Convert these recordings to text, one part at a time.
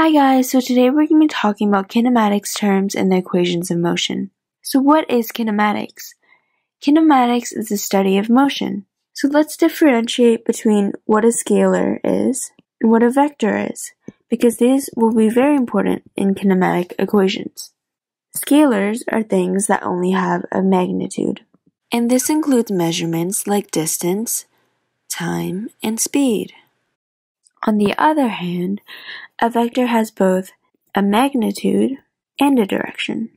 Hi guys, so today we're going to be talking about kinematics terms and the equations of motion. So what is kinematics? Kinematics is the study of motion. So let's differentiate between what a scalar is and what a vector is, because these will be very important in kinematic equations. Scalars are things that only have a magnitude, and this includes measurements like distance, time, and speed. On the other hand, a vector has both a magnitude and a direction.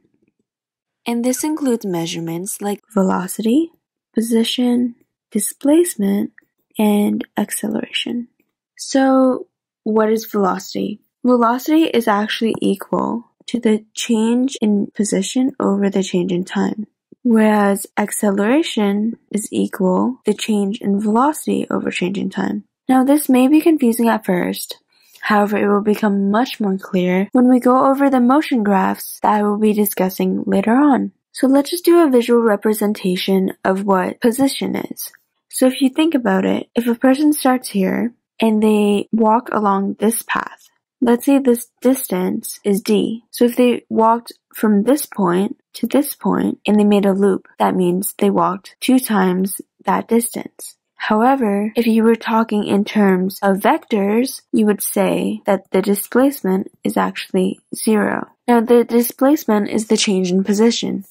And this includes measurements like velocity, position, displacement, and acceleration. So, what is velocity? Velocity is actually equal to the change in position over the change in time, whereas acceleration is equal to the change in velocity over change in time. Now this may be confusing at first, however it will become much more clear when we go over the motion graphs that I will be discussing later on. So let's just do a visual representation of what position is. So if you think about it, if a person starts here and they walk along this path, let's say this distance is d. So if they walked from this point to this point and they made a loop, that means they walked two times that distance. However, if you were talking in terms of vectors, you would say that the displacement is actually zero. Now the displacement is the change in position.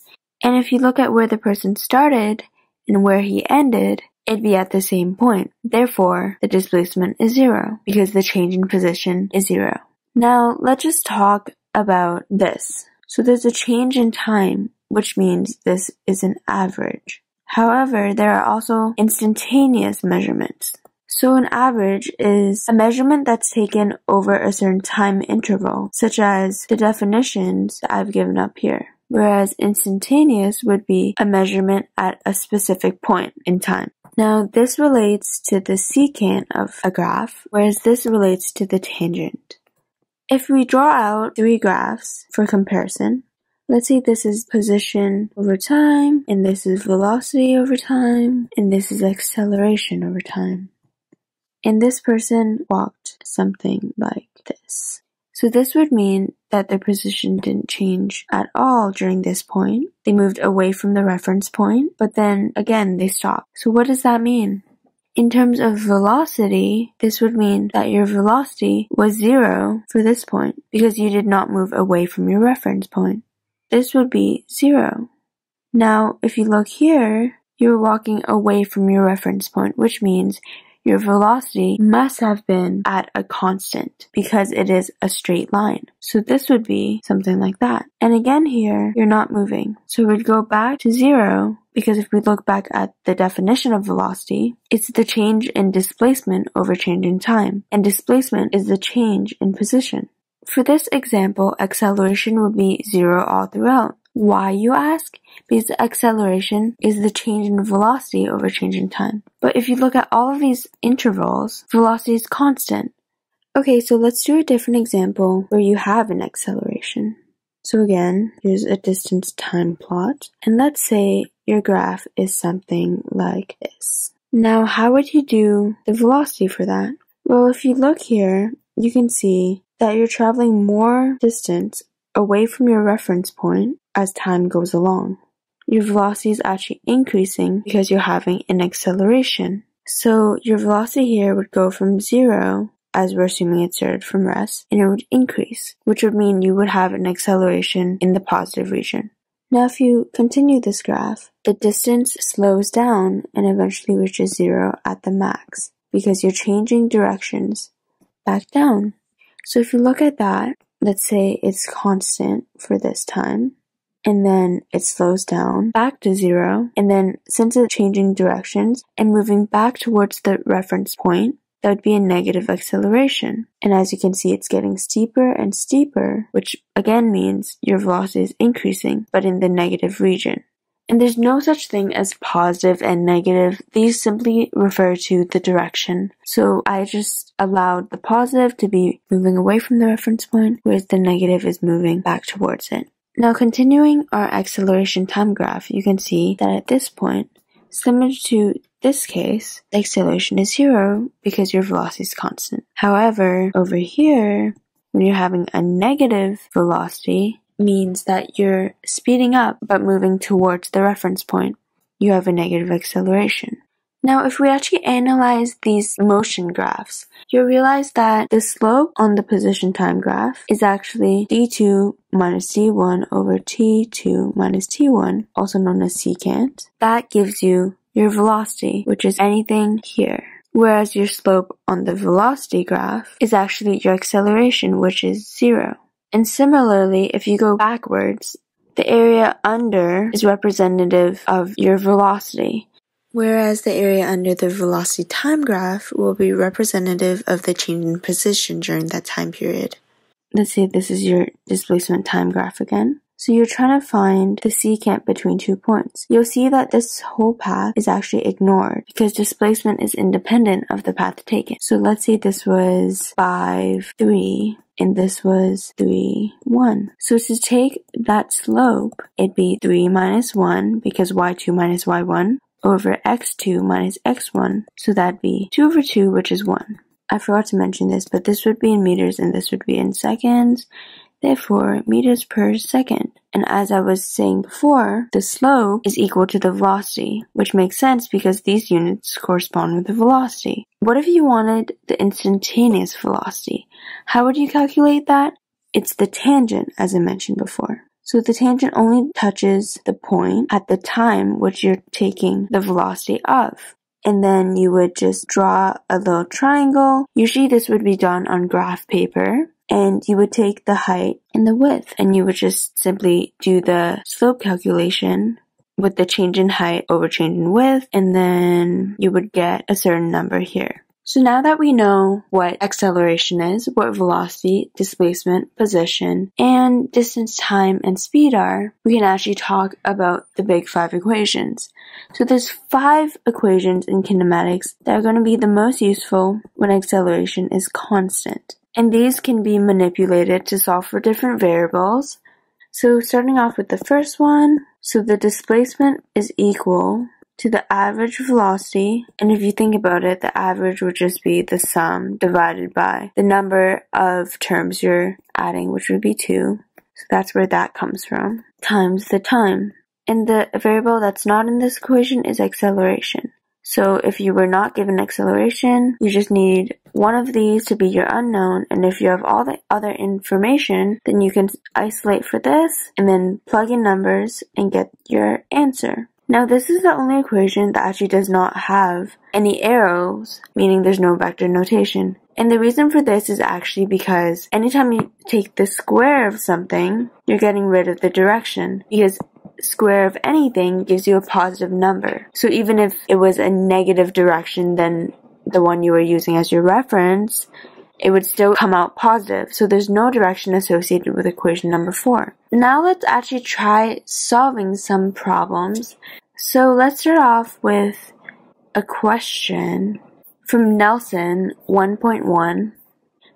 And if you look at where the person started and where he ended, it'd be at the same point. Therefore, the displacement is zero because the change in position is zero. Now let's just talk about this. So there's a change in time, which means this is an average. However, there are also instantaneous measurements. So an average is a measurement that's taken over a certain time interval, such as the definitions I've given up here. Whereas instantaneous would be a measurement at a specific point in time. Now this relates to the secant of a graph, whereas this relates to the tangent. If we draw out three graphs for comparison, Let's say this is position over time, and this is velocity over time, and this is acceleration over time. And this person walked something like this. So this would mean that their position didn't change at all during this point. They moved away from the reference point, but then again they stopped. So what does that mean? In terms of velocity, this would mean that your velocity was zero for this point because you did not move away from your reference point this would be zero. Now, if you look here, you're walking away from your reference point, which means your velocity must have been at a constant because it is a straight line. So this would be something like that. And again here, you're not moving. So we'd go back to zero because if we look back at the definition of velocity, it's the change in displacement over change in time. And displacement is the change in position. For this example, acceleration would be zero all throughout. Why, you ask? Because acceleration is the change in velocity over change in time. But if you look at all of these intervals, velocity is constant. Okay, so let's do a different example where you have an acceleration. So again, here's a distance time plot. And let's say your graph is something like this. Now, how would you do the velocity for that? Well, if you look here, you can see that you're traveling more distance away from your reference point as time goes along. Your velocity is actually increasing because you're having an acceleration. So your velocity here would go from zero, as we're assuming it started from rest, and it would increase, which would mean you would have an acceleration in the positive region. Now if you continue this graph, the distance slows down and eventually reaches zero at the max, because you're changing directions back down. So if you look at that, let's say it's constant for this time, and then it slows down back to zero, and then since it's changing directions and moving back towards the reference point, that would be a negative acceleration. And as you can see, it's getting steeper and steeper, which again means your velocity is increasing, but in the negative region. And there's no such thing as positive and negative. These simply refer to the direction. So I just allowed the positive to be moving away from the reference point, whereas the negative is moving back towards it. Now continuing our acceleration time graph, you can see that at this point, similar to this case, the acceleration is zero because your velocity is constant. However, over here, when you're having a negative velocity means that you're speeding up but moving towards the reference point. You have a negative acceleration. Now, if we actually analyze these motion graphs, you'll realize that the slope on the position time graph is actually d2 minus d1 over t2 minus t1, also known as secant. That gives you your velocity, which is anything here. Whereas your slope on the velocity graph is actually your acceleration, which is zero. And similarly, if you go backwards, the area under is representative of your velocity, whereas the area under the velocity time graph will be representative of the change in position during that time period. Let's say this is your displacement time graph again. So you're trying to find the secant between two points. You'll see that this whole path is actually ignored because displacement is independent of the path taken. So let's say this was 5, 3, and this was 3, 1. So to take that slope, it'd be 3 minus 1 because y2 minus y1 over x2 minus x1. So that'd be 2 over 2, which is 1. I forgot to mention this, but this would be in meters and this would be in seconds therefore meters per second. And as I was saying before, the slope is equal to the velocity, which makes sense because these units correspond with the velocity. What if you wanted the instantaneous velocity? How would you calculate that? It's the tangent, as I mentioned before. So the tangent only touches the point at the time which you're taking the velocity of. And then you would just draw a little triangle. Usually this would be done on graph paper and you would take the height and the width and you would just simply do the slope calculation with the change in height over change in width and then you would get a certain number here. So now that we know what acceleration is, what velocity, displacement, position, and distance, time, and speed are, we can actually talk about the big five equations. So there's five equations in kinematics that are going to be the most useful when acceleration is constant and these can be manipulated to solve for different variables. So starting off with the first one, so the displacement is equal to the average velocity, and if you think about it, the average would just be the sum divided by the number of terms you're adding, which would be 2. So that's where that comes from, times the time. And the variable that's not in this equation is acceleration. So if you were not given acceleration, you just need one of these to be your unknown, and if you have all the other information, then you can isolate for this, and then plug in numbers and get your answer. Now this is the only equation that actually does not have any arrows, meaning there's no vector notation. And the reason for this is actually because anytime you take the square of something, you're getting rid of the direction. Because square of anything gives you a positive number. So even if it was a negative direction than the one you were using as your reference, it would still come out positive. So there's no direction associated with equation number four. Now let's actually try solving some problems. So let's start off with a question from Nelson 1.1.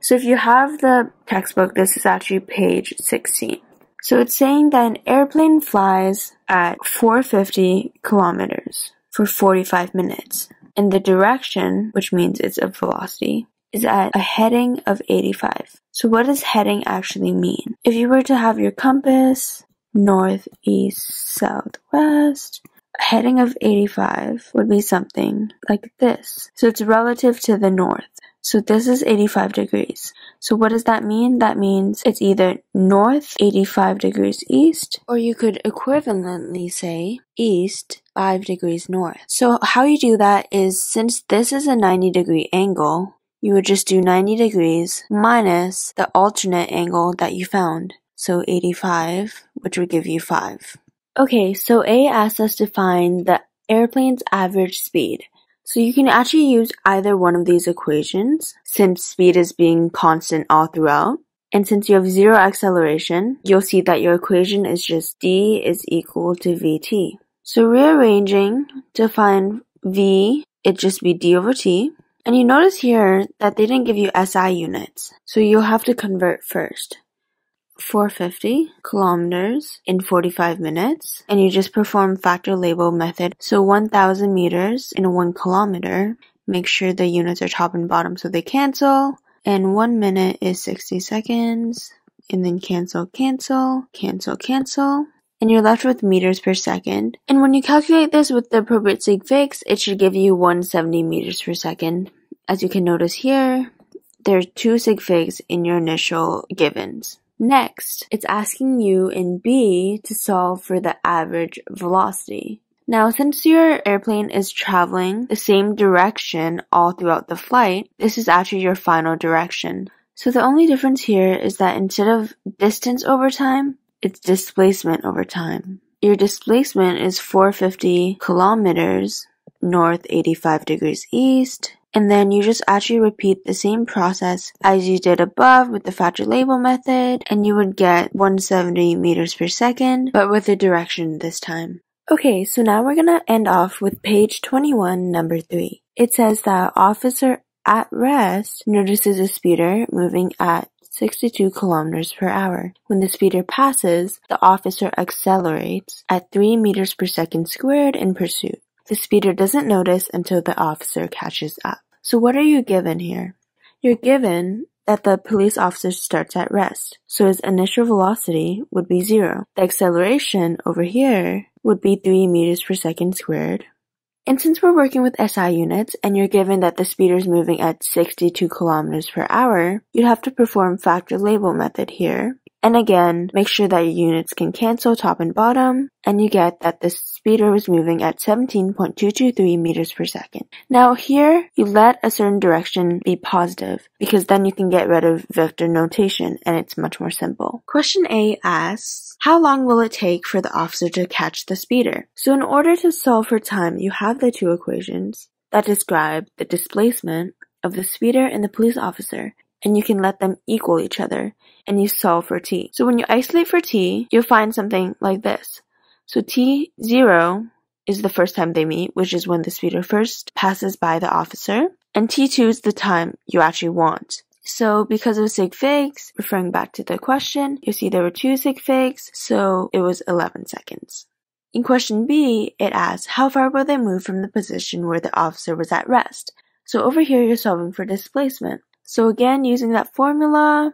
So if you have the textbook, this is actually page 16. So it's saying that an airplane flies at 450 kilometers for 45 minutes. And the direction, which means it's a velocity, is at a heading of 85. So what does heading actually mean? If you were to have your compass, north, east, south, west, a heading of 85 would be something like this. So it's relative to the north. So this is 85 degrees. So what does that mean? That means it's either north 85 degrees east, or you could equivalently say east 5 degrees north. So how you do that is since this is a 90 degree angle, you would just do 90 degrees minus the alternate angle that you found. So 85, which would give you 5. Okay, so A asks us to find the airplane's average speed. So you can actually use either one of these equations since speed is being constant all throughout. And since you have zero acceleration, you'll see that your equation is just d is equal to vt. So rearranging to find v, it'd just be d over t. And you notice here that they didn't give you SI units. So you'll have to convert first. 450 kilometers in 45 minutes and you just perform factor label method. So 1000 meters in 1 kilometer. Make sure the units are top and bottom so they cancel and one minute is 60 seconds, and then cancel, cancel, cancel, cancel, and you're left with meters per second. And when you calculate this with the appropriate sig figs, it should give you 170 meters per second. As you can notice here, there are two sig figs in your initial givens. Next, it's asking you in B to solve for the average velocity. Now, since your airplane is traveling the same direction all throughout the flight, this is actually your final direction. So the only difference here is that instead of distance over time, it's displacement over time. Your displacement is 450 kilometers north 85 degrees east and then you just actually repeat the same process as you did above with the factor label method and you would get 170 meters per second but with a direction this time. Okay, so now we're gonna end off with page 21, number 3. It says that officer at rest notices a speeder moving at 62 kilometers per hour. When the speeder passes, the officer accelerates at 3 meters per second squared in pursuit. The speeder doesn't notice until the officer catches up. So what are you given here? You're given that the police officer starts at rest, so his initial velocity would be zero. The acceleration over here would be 3 meters per second squared. And since we're working with SI units and you're given that the speeder is moving at 62 kilometers per hour, you'd have to perform factor label method here and again, make sure that your units can cancel top and bottom, and you get that the speeder was moving at 17.223 meters per second. Now here, you let a certain direction be positive, because then you can get rid of vector notation, and it's much more simple. Question A asks, how long will it take for the officer to catch the speeder? So in order to solve for time, you have the two equations that describe the displacement of the speeder and the police officer, and you can let them equal each other and you solve for t. So when you isolate for t, you'll find something like this. So t0 is the first time they meet, which is when the speeder first passes by the officer, and t2 is the time you actually want. So because of sig figs, referring back to the question, you see there were two sig figs, so it was 11 seconds. In question B, it asks, how far will they move from the position where the officer was at rest? So over here, you're solving for displacement. So again, using that formula,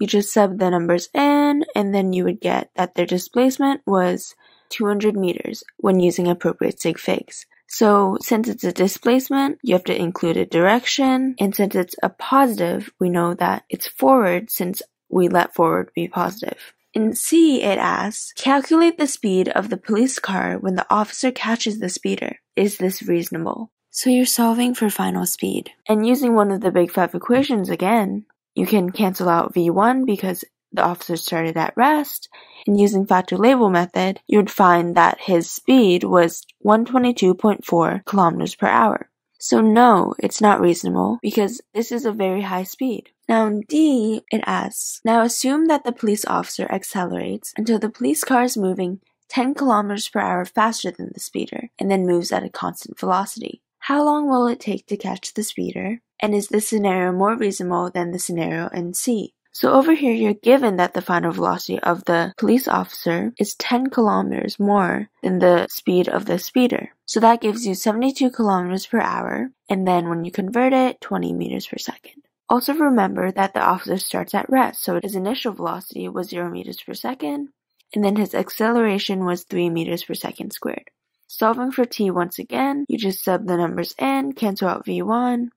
you just sub the numbers in and then you would get that their displacement was 200 meters when using appropriate sig figs. So since it's a displacement, you have to include a direction. And since it's a positive, we know that it's forward since we let forward be positive. In C, it asks, calculate the speed of the police car when the officer catches the speeder. Is this reasonable? So you're solving for final speed. And using one of the big five equations again, you can cancel out V1 because the officer started at rest, and using factor label method, you would find that his speed was 122.4 kilometers per hour. So no, it's not reasonable because this is a very high speed. Now in D, it asks, now assume that the police officer accelerates until the police car is moving 10 kilometers per hour faster than the speeder and then moves at a constant velocity. How long will it take to catch the speeder? And is this scenario more reasonable than the scenario in C? So over here, you're given that the final velocity of the police officer is 10 kilometers more than the speed of the speeder. So that gives you 72 kilometers per hour, and then when you convert it, 20 meters per second. Also remember that the officer starts at rest, so his initial velocity was 0 meters per second, and then his acceleration was 3 meters per second squared. Solving for t once again, you just sub the numbers in, cancel out v1,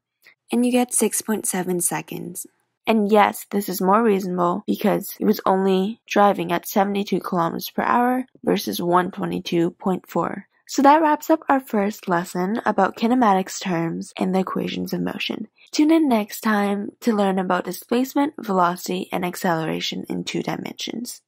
and you get 6.7 seconds. And yes, this is more reasonable because he was only driving at 72 kilometers per hour versus 122.4. So that wraps up our first lesson about kinematics terms and the equations of motion. Tune in next time to learn about displacement, velocity, and acceleration in two dimensions.